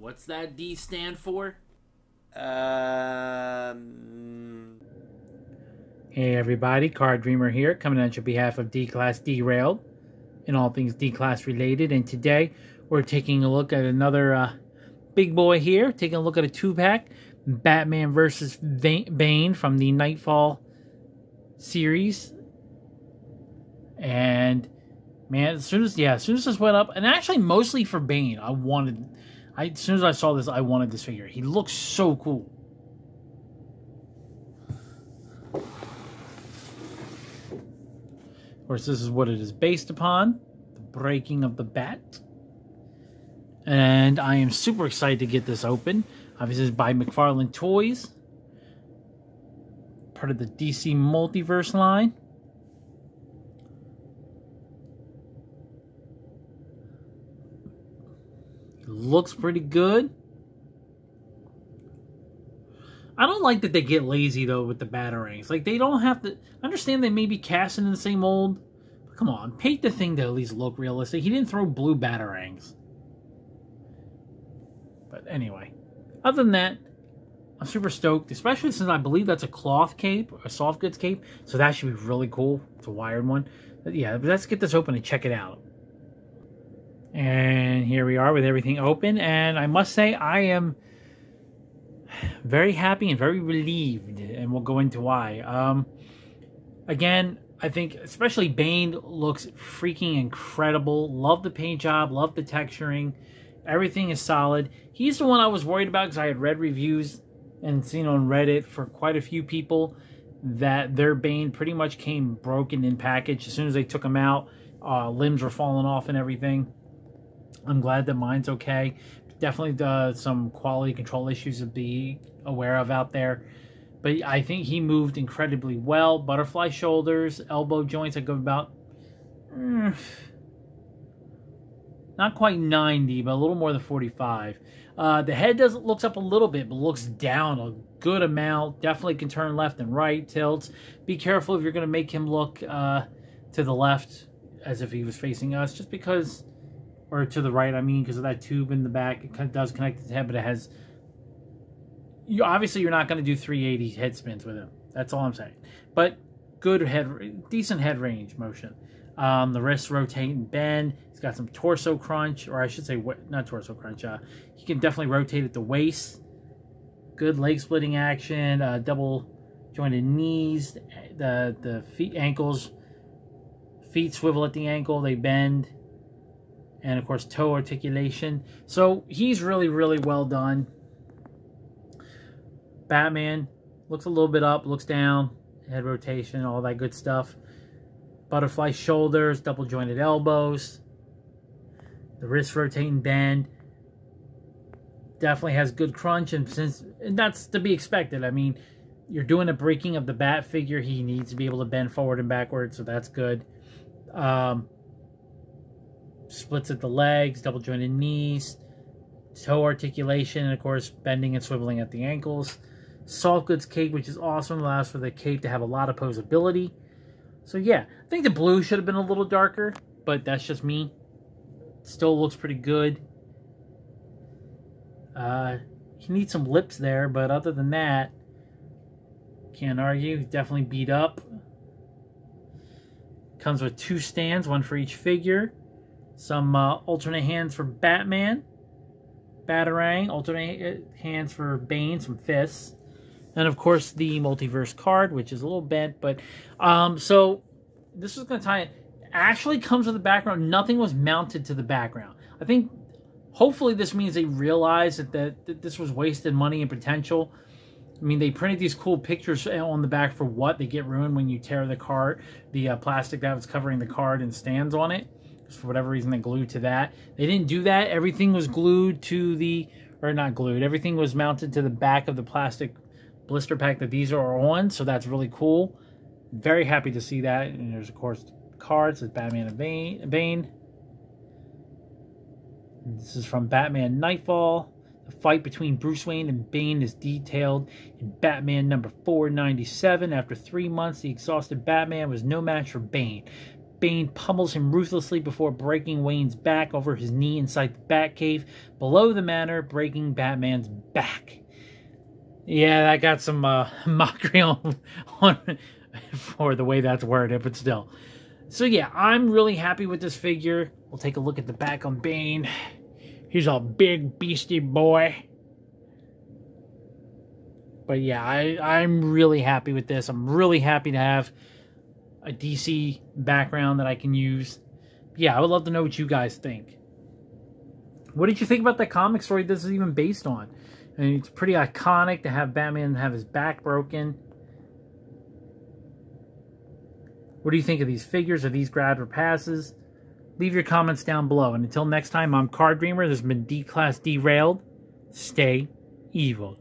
What's that D stand for? Um. Hey everybody, Card Dreamer here, coming on your behalf of D-Class D-Railed and all things D-Class related. And today we're taking a look at another uh, big boy here, taking a look at a two-pack, Batman versus Bane from the Knightfall series. And man, as soon as yeah, as soon as this went up, and actually mostly for Bane, I wanted. I, as soon as I saw this, I wanted this figure. He looks so cool. Of course, this is what it is based upon the breaking of the bat. And I am super excited to get this open. Obviously, is by McFarlane Toys, part of the DC Multiverse line. Looks pretty good. I don't like that they get lazy though with the batarangs. Like they don't have to understand they may be casting in the same mold. But come on, paint the thing to at least look realistic. He didn't throw blue batarangs. But anyway, other than that, I'm super stoked, especially since I believe that's a cloth cape, a soft goods cape. So that should be really cool. It's a wired one. But yeah, let's get this open and check it out. And here we are with everything open. And I must say, I am very happy and very relieved, and we'll go into why. Um, again, I think especially Bane looks freaking incredible. Love the paint job, love the texturing. Everything is solid. He's the one I was worried about because I had read reviews and seen on Reddit for quite a few people that their Bane pretty much came broken in package. As soon as they took him out, uh, limbs were falling off and everything. I'm glad that mine's okay definitely uh, some quality control issues to be aware of out there. But I think he moved incredibly well. Butterfly shoulders, elbow joints. I go about mm, not quite 90, but a little more than 45. Uh, the head does looks up a little bit, but looks down a good amount. Definitely can turn left and right, tilts. Be careful if you're going to make him look uh, to the left as if he was facing us, just because or to the right, I mean, because of that tube in the back. It does connect to the head, but it has. You obviously you're not going to do 380 head spins with it. That's all I'm saying. But good head, decent head range motion. Um, the wrist rotate and bend. He's got some torso crunch, or I should say, not torso crunch. Uh, he can definitely rotate at the waist. Good leg splitting action. Uh, double jointed knees. The the feet ankles. Feet swivel at the ankle. They bend and of course toe articulation. So he's really, really well done. Batman looks a little bit up, looks down, head rotation, all that good stuff. Butterfly shoulders, double jointed elbows, the wrist rotating bend. Definitely has good crunch, and since and that's to be expected. I mean, you're doing a breaking of the bat figure, he needs to be able to bend forward and backward, so that's good. Um, splits at the legs, double jointed knees, toe articulation, and of course, bending and swiveling at the ankles. Soft goods cape, which is awesome, allows for the cape to have a lot of posability. So yeah, I think the blue should have been a little darker, but that's just me. Still looks pretty good. Uh, he needs some lips there, but other than that, can't argue. Definitely beat up. Comes with two stands, one for each figure. Some uh, alternate hands for Batman. Batarang. Alternate hands for Bane. Some fists. And of course the multiverse card, which is a little bent. But um, so this is going to tie it. Actually comes with the background. Nothing was mounted to the background. I think hopefully this means they realized that, that, that this was wasted money and potential. I mean, they printed these cool pictures on the back for what? They get ruined when you tear the card, the uh, plastic that was covering the card and stands on it for whatever reason they glued to that. They didn't do that. Everything was glued to the, or not glued, everything was mounted to the back of the plastic blister pack that these are on, so that's really cool. Very happy to see that. And there's, of course, cards with Batman and Bane. This is from Batman Knightfall. The fight between Bruce Wayne and Bane is detailed in Batman number 497. After three months, the exhausted Batman was no match for Bane. Bane pummels him ruthlessly before breaking Wayne's back over his knee inside the Batcave below the manor, breaking Batman's back. Yeah, that got some uh, mockery on, on for the way that's worded, but still. So yeah, I'm really happy with this figure. We'll take a look at the back on Bane. He's a big beastie boy. But yeah, I, I'm really happy with this. I'm really happy to have a DC background that I can use. Yeah, I would love to know what you guys think. What did you think about the comic story this is even based on? I mean, it's pretty iconic to have Batman have his back broken. What do you think of these figures? Are these grabs or passes? Leave your comments down below. And until next time, I'm Card Dreamer. This has been D-Class D-Railed. Stay evil.